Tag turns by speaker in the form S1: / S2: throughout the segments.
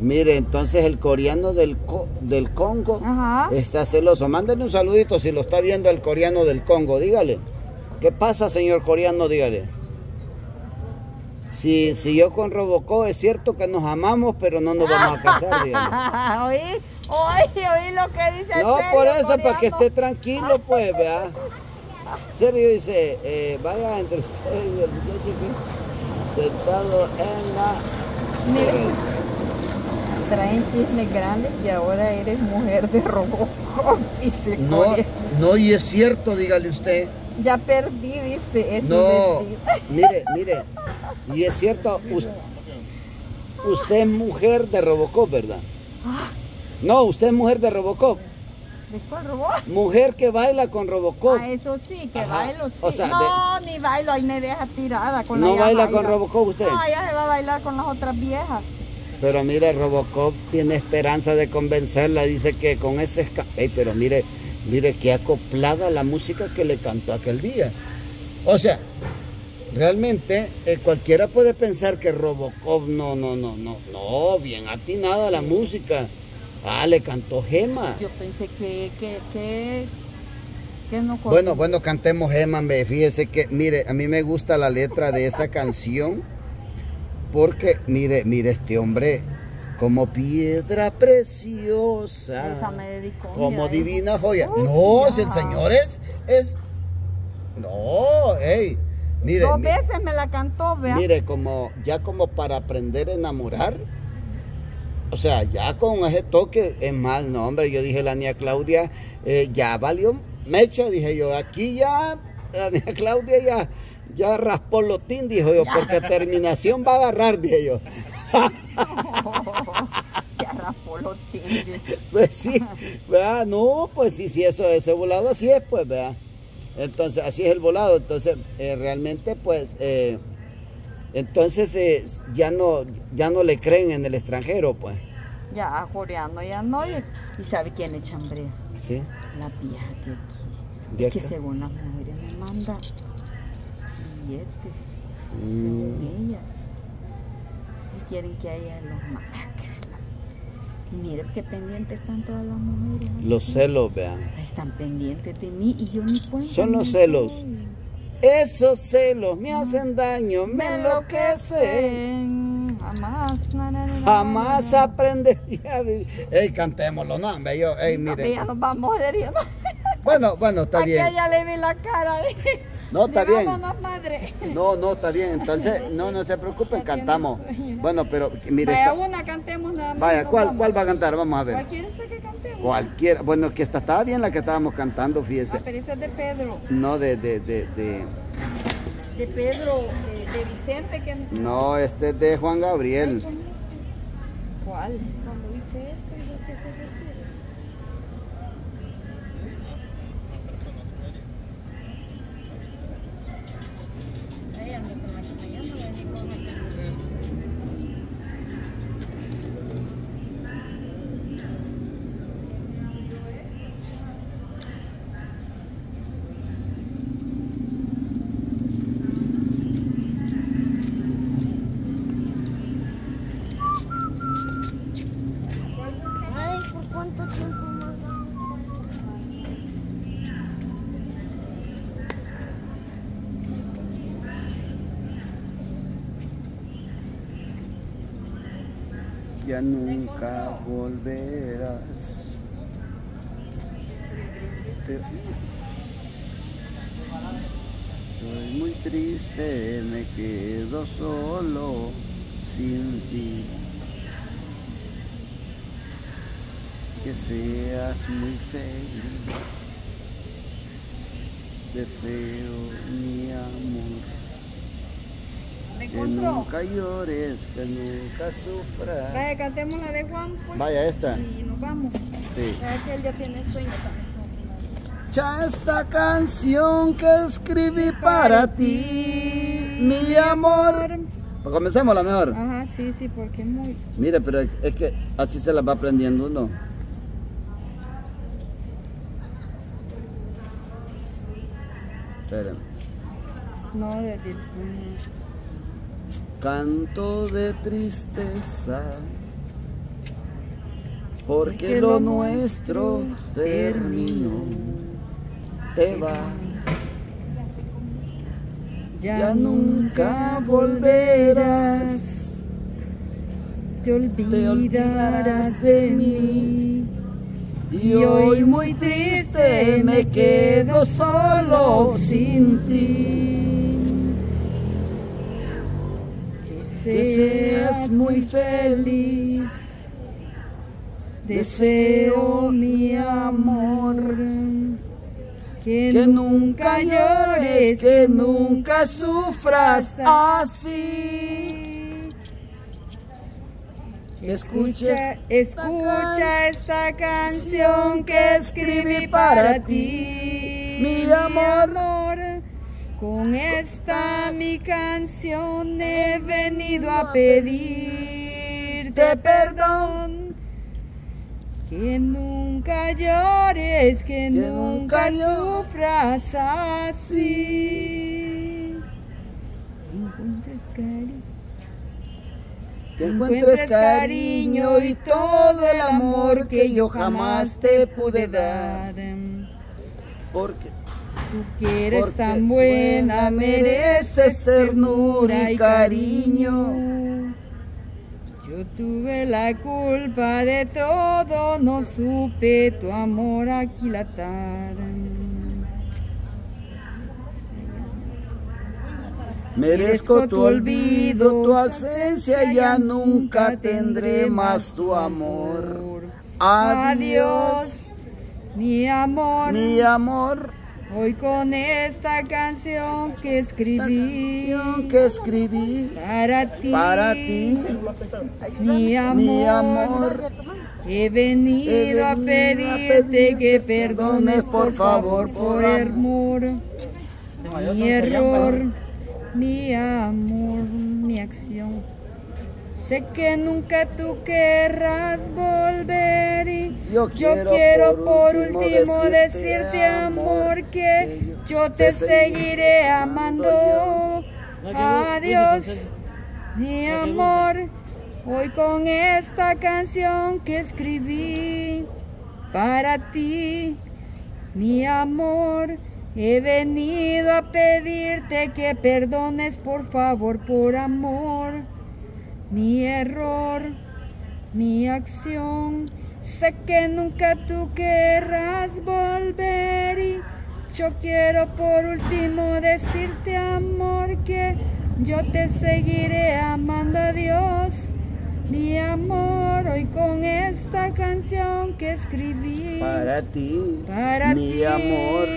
S1: Mire, entonces el coreano del, del Congo está celoso. Mándenle un saludito si lo está viendo el coreano del Congo. Dígale. ¿Qué pasa, señor coreano? Dígale. Si, si yo con Robocó es cierto que nos amamos, pero no nos vamos a casar, dígale.
S2: oí, oí, oí lo que dice
S1: No, por eso, para que esté tranquilo, pues, vea. Serio dice, eh, vaya entre ustedes y el sentado en la...
S2: Mire, traen chismes grandes y ahora eres mujer de Robocop y se
S1: No, no, y es cierto, dígale usted.
S2: Ya perdí, dice. Es
S1: no, mire, mire. Y es cierto, usted, es mujer de Robocop, ¿verdad? Ah. No, usted es mujer de Robocop.
S2: ¿De cuál Robocop?
S1: Mujer que baila con Robocop.
S2: Ah, eso sí, que bailo sí. no, ni bailo, ahí me deja tirada con
S1: ¿No baila, con Robocop usted?
S2: No, ella se va a bailar con las otras viejas.
S1: Pero mire, Robocop tiene esperanza de convencerla, dice que con ese escape, pero mire, mire qué acoplada la música que le cantó aquel día. O sea, realmente eh, cualquiera puede pensar que Robocop no, no, no, no, no, bien atinada la música. Ah, le cantó Gema.
S2: Yo pensé que, que, que, que no
S1: Bueno, bueno, cantemos Gema, fíjese que, mire, a mí me gusta la letra de esa canción porque, mire, mire, este hombre, como piedra preciosa, como divina joya. no, si el Señor es, es, no, hey, mire.
S2: Dos veces me la cantó, vea.
S1: Mire, como, ya como para aprender a enamorar. O sea, ya con ese toque es mal, no, hombre. Yo dije, la niña Claudia, eh, ya valió mecha, dije yo, aquí ya, la niña Claudia ya ya raspó lotín, dijo yo, porque terminación va a agarrar, dije yo.
S2: ya raspó lotín.
S1: Pues sí, vea, no, pues sí, sí, eso, ese volado así es, pues, vea. Entonces, así es el volado. Entonces, eh, realmente, pues, eh, entonces eh, ya, no, ya no le creen en el extranjero, pues.
S2: Ya, coreano, ya no. ¿Y sabe quién le chambrea?
S1: Sí.
S2: La vieja que aquí. Que según las mujeres me manda billetes mm. ellas. Y quieren que haya los masacres. Y mire qué pendientes están todas las mujeres.
S1: Los celos, vean.
S2: Están pendientes de mí y yo ni puedo.
S1: Son los celos. Esos celos me hacen daño, me, enloquecen.
S2: Jamás,
S1: Jamás aprendería. Ey, cantémoslo, no, yo, ey, mire.
S2: Ya nos vamos.
S1: Bueno, bueno, está bien.
S2: Aquí ya le vi la cara. De...
S1: No, está bien. No, no, está bien. Entonces, no, no se preocupen, cantamos. Bueno, pero mire.
S2: Vaya, una cantemos nada más.
S1: Vaya, ¿cuál, ¿cuál va a cantar? Vamos a ver.
S2: ¿Cualquiera está que cantemos?
S1: Cualquiera. Bueno, que esta estaba bien la que estábamos cantando, fíjese.
S2: Ah, pero esa es de Pedro.
S1: No, de, de, de, de...
S2: De Pedro, de, Vicente. Que...
S1: No, este es de Juan Gabriel.
S2: ¿Cuál? Cuando hice esto, yo que se
S1: ya nunca volverás. Estoy muy triste, me quedo solo sin ti. Que seas muy feliz. Deseo mi amor. Que nunca llores, que nunca sufras.
S2: Vaya, cantemos la de Juan. Pues,
S1: Vaya, esta.
S2: Y nos vamos.
S1: Sí.
S2: Ya que él ya tiene sueño también.
S1: Ya esta canción que escribí para ti, mi amor. Pues comencemos la mejor.
S2: Ajá, sí, sí, porque es muy...
S1: Mire, pero es que así se la va aprendiendo uno. Esperen.
S2: No, desde el
S1: Canto de tristeza porque lo nuestro terminó. Te vas, ya nunca volverás,
S2: te olvidarás de mí.
S1: Y hoy muy triste me quedo solo sin ti. Que seas muy feliz deseo mi amor. Que, nunca llores, que nunca sufras así.
S2: Escucha, escucha esta canción que escribí para ti,
S1: mi amor.
S2: Con esta mi canción he venido a pedirte perdón que nunca llores, que, nunca, sufras así. Encuentres cariño.
S1: Que encuentres cariño y todo el amor que yo jamás te pude dar. Porque
S2: tú que eres tan buena,
S1: mereces ternura y cariño.
S2: Yo tuve la culpa de todo, no supe tu amor aquilatar.
S1: Merezco tu olvido, tu ausencia, ya nunca tendré más tu amor. Adiós,
S2: mi amor.
S1: Mi amor.
S2: Hoy con esta canción que escribí,
S1: que escribí
S2: para ti,
S1: para ti,
S2: mi amor, he, venido a pedirte que perdones por favor por error, mi error, mi amor, mi acción. Sé que nunca tú querrás volver y
S1: yo quiero,
S2: por, último, decirte, amor que yo te seguiré amando. Adiós, mi amor, hoy con esta canción que escribí para ti, mi amor. He venido a pedirte que perdones por favor, por amor mi error, mi acción. Sé que nunca tú querrás volver y yo quiero por último decirte amor que yo te seguiré amando a Dios. Mi amor, hoy con esta canción que escribí.
S1: Para ti,
S2: para
S1: mi
S2: ti,
S1: amor,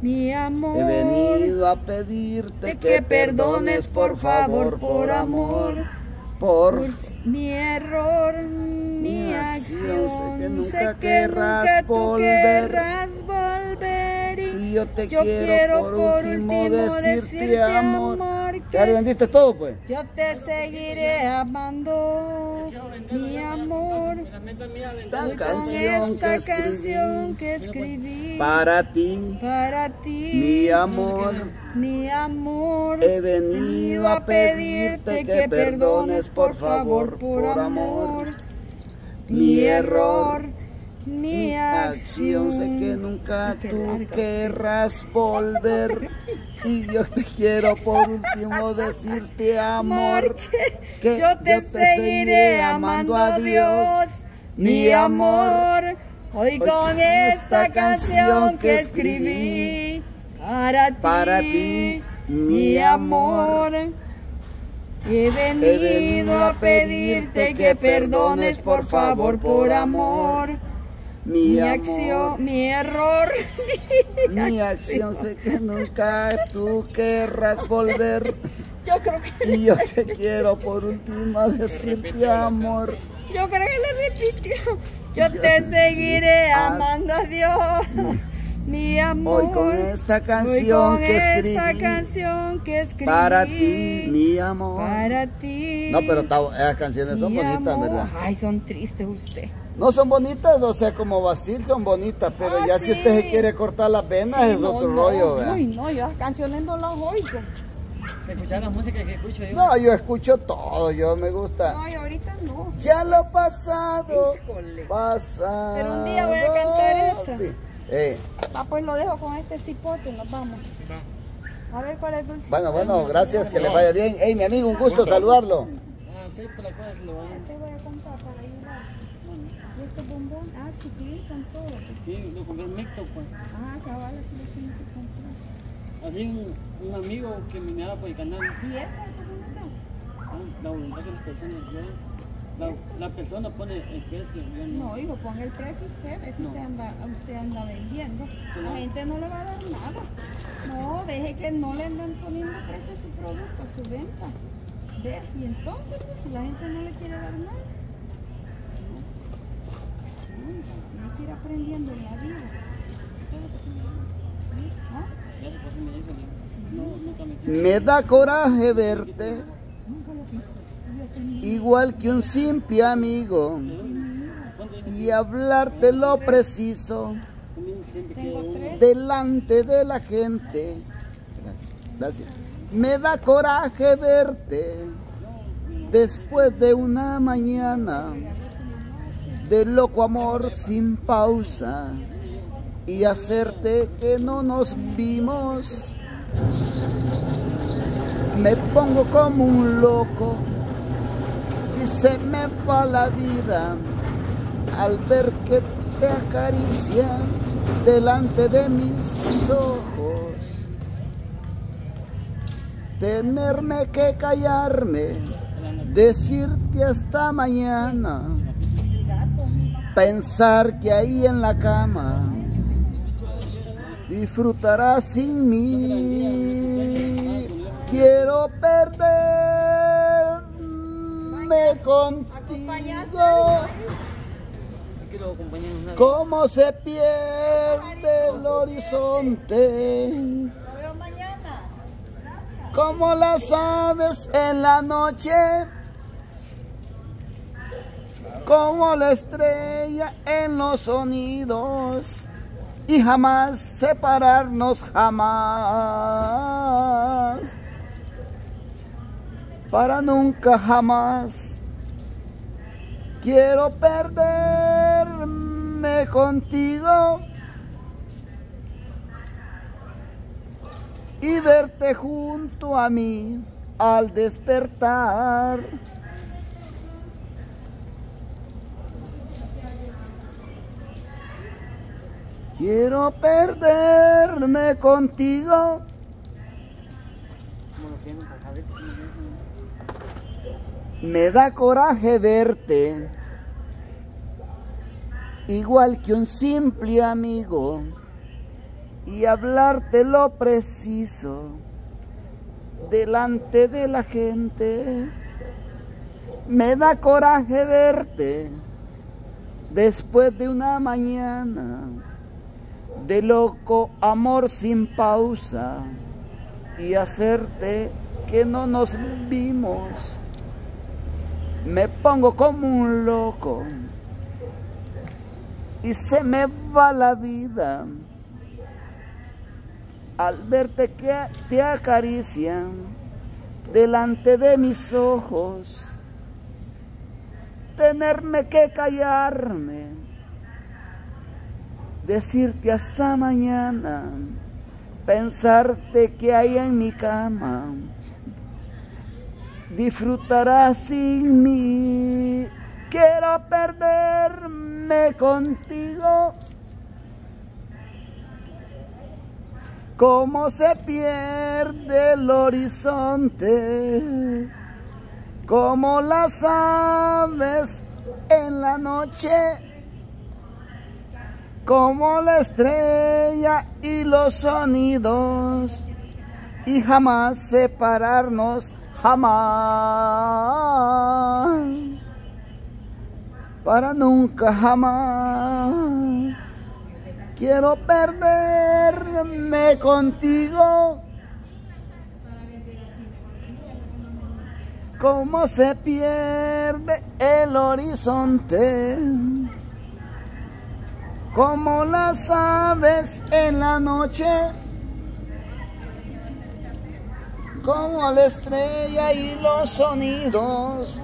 S2: mi amor.
S1: He venido a pedirte que, perdones por favor, por amor. por
S2: mi error, mi, acción,
S1: sé que nunca querrás volver,
S2: y,
S1: yo te quiero, por, último, decirte, amor,
S2: que
S1: ¿Ya vendiste todo pues?
S2: Yo te seguiré amando, mi amor,
S1: esta canción, que, escribí,
S2: canción que escribí.
S1: Para ti,
S2: para ti,
S1: mi amor.
S2: Mi amor,
S1: he venido a pedirte que perdones por favor, por amor, mi error,
S2: mi
S1: acción. Sé que nunca tú querrás volver y yo te quiero por último decirte amor,
S2: que yo te, seguiré amando a Dios, mi amor. Hoy con esta canción que escribí para ti, mi amor. He venido, a pedirte que perdones por favor, por amor.
S1: Mi,
S2: acción, mi error.
S1: Mi acción, sé que nunca tú querrás volver.
S2: Yo creo que...
S1: Y yo te quiero por último decirte amor.
S2: Yo creo que le repitió. Yo, te seguiré amando a Dios. Mi amor.
S1: Hoy con esta canción, que, escribí,
S2: canción que escribí.
S1: Para ti, mi amor.
S2: Para ti.
S1: No, pero esas canciones son bonitas, ¿verdad?
S2: Ay, son tristes usted.
S1: No son bonitas, o sea, como Basil son bonitas, pero ah, ya si usted se quiere cortar las venas es otro rollo, ¿verdad?
S2: Uy, no, yo las canciones no las oigo.
S3: ¿Escuchar la música que escucho yo?
S1: No, yo escucho todo, yo me gusta.
S2: No, y ahorita no.
S1: Ya lo pasado,
S2: Híjole.
S1: pasado.
S2: Pero un día voy a cantar esa.
S1: Sí. Eh,
S2: Ah, pues lo dejo con este cipote, nos vamos. A ver cuál es dulce.
S1: bueno, bueno, gracias, que le vaya bien. Hey, mi amigo, un gusto saludarlo.
S3: Ah, sí, por la cosa se lo van a...
S2: Te voy a comprar para ayudar. ¿Y este bombón? Ah, que utilizan todo.
S3: Sí, lo compré en mixto, pues.
S2: Ah, cabal, así lo tienes que comprar.
S3: Así un, un amigo que me miraba por el canal.
S2: ¿Y esta es como una casa?
S3: ah, La voluntad de las personas, yo... La, la persona pone el precio, no.
S2: No, hijo, ponga el precio usted, eso
S3: No.
S2: usted, anda, usted anda vendiendo.
S3: Sí,
S2: La
S3: no.
S2: gente no le va a dar nada. No, deje que no le anden poniendo precio a su producto, a su venta. Ve, y entonces, pues, si la gente no le quiere dar nada.
S3: Me
S1: da coraje verte, igual que un simple amigo, y hablarte lo preciso delante de la gente. Gracias, gracias. Me da coraje verte después de una mañana de loco amor sin pausa y hacerte que no nos vimos. Me pongo como un loco y se me va la vida al ver que te acaricia delante de mis ojos. Tenerme que callarme, decirte hasta mañana, pensar que ahí en la cama disfrutarás sin mí. Quiero perderme contigo. Cómo se pierde el horizonte, como las aves en la noche, como la estrella en los sonidos, y jamás separarnos jamás, para nunca jamás. Quiero perderme contigo y verte junto a mí al despertar. Quiero perderme contigo. Me da coraje verte, igual que un simple amigo, y hablarte lo preciso. Delante de la gente. Me da coraje verte. Después de una mañana de loco amor sin pausa y hacerte que no nos vimos. Me pongo como un loco y se me va la vida al verte que te acarician delante de mis ojos. Tenerme que callarme, decirte hasta mañana, pensarte que hay en mi cama disfrutarás sin mí. Quiero perderme contigo. Como se pierde el horizonte, como las aves en la noche, como la estrella y los sonidos y jamás separarnos, jamás, para nunca jamás. Quiero perderme contigo. Como se pierde el horizonte como las aves en la noche, como la estrella y los sonidos,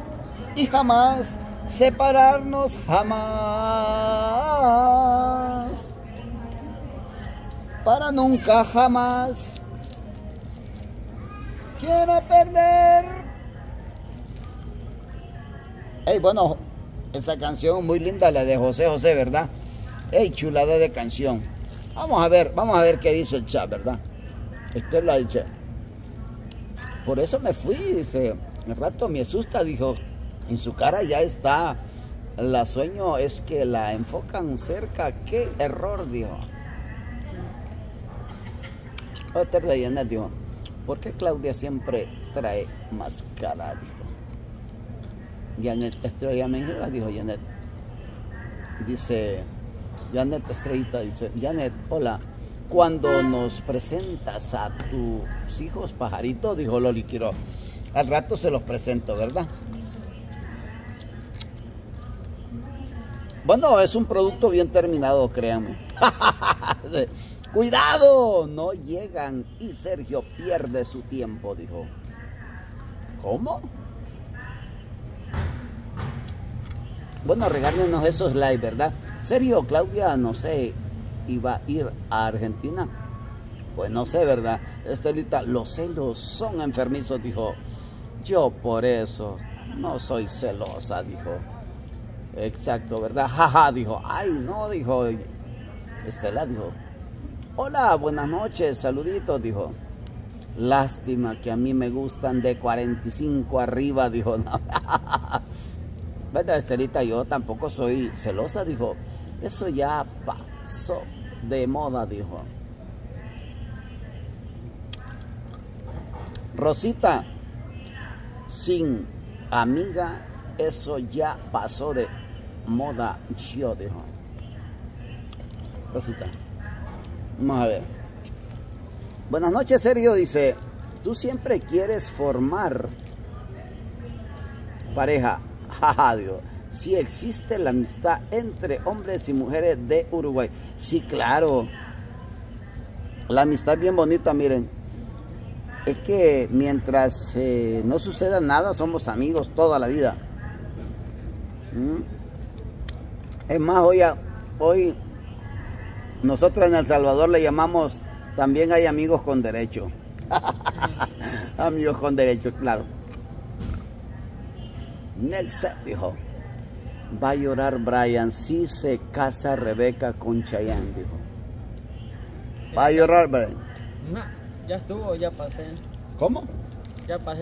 S1: y jamás separarnos jamás, para nunca jamás. Quiero perder. Hey, bueno, esa canción muy linda, la de José José, ¿verdad? Hey, chulada de canción. Vamos a ver, vamos a ver qué dice el chat, ¿verdad? Esto es la del chat. Por eso me fui, dice. El rato me asusta, dijo. En su cara ya está. La sueño es que la enfocan cerca. ¡Qué error! Dijo. Otra de dijo. ¿Por qué Claudia siempre trae máscara? Dijo. Janet Estrella Menjiva, dijo Janet. Dice. Janet Estrellita dice. Janet, hola cuando nos presentas a tus hijos pajaritos, dijo Loli Quiero. Al rato se los presento, ¿verdad? Bueno, es un producto bien terminado, créanme. Cuidado, no llegan. Y Sergio pierde su tiempo, dijo. ¿Cómo? Bueno, regálenos esos likes, ¿verdad? Sergio, Claudia, no sé, iba a ir a Argentina. Pues no sé, ¿verdad? Estelita, los celos son enfermizos, dijo. Yo por eso no soy celosa, dijo. Exacto, ¿verdad? Jaja, dijo. Ay, no, dijo. Estela dijo. Hola, buenas noches, saluditos, dijo. Lástima que a mí me gustan de 45 arriba, dijo. ¿Verdad, Estelita? Yo tampoco soy celosa, dijo. Eso ya pasó de moda, dijo. Rosita, sin amiga, eso ya pasó de moda, yo, dijo. Rosita, vamos a ver. Buenas noches, Sergio, dice, tú siempre quieres formar pareja, jaja, dijo si existe la amistad entre hombres y mujeres de Uruguay. Sí, claro. La amistad bien bonita, miren. Es que mientras eh, no suceda nada, somos amigos toda la vida. ¿Mm? Es más, hoy, hoy nosotros en El Salvador le llamamos, también hay amigos con derecho. amigos con derecho, claro. Nelson dijo. Va a llorar Brian si se casa Rebeca con Chayanne, dijo. Va a llorar Brian.
S3: No, ya estuvo, ya pasé.
S1: ¿Cómo?
S3: Ya pasé.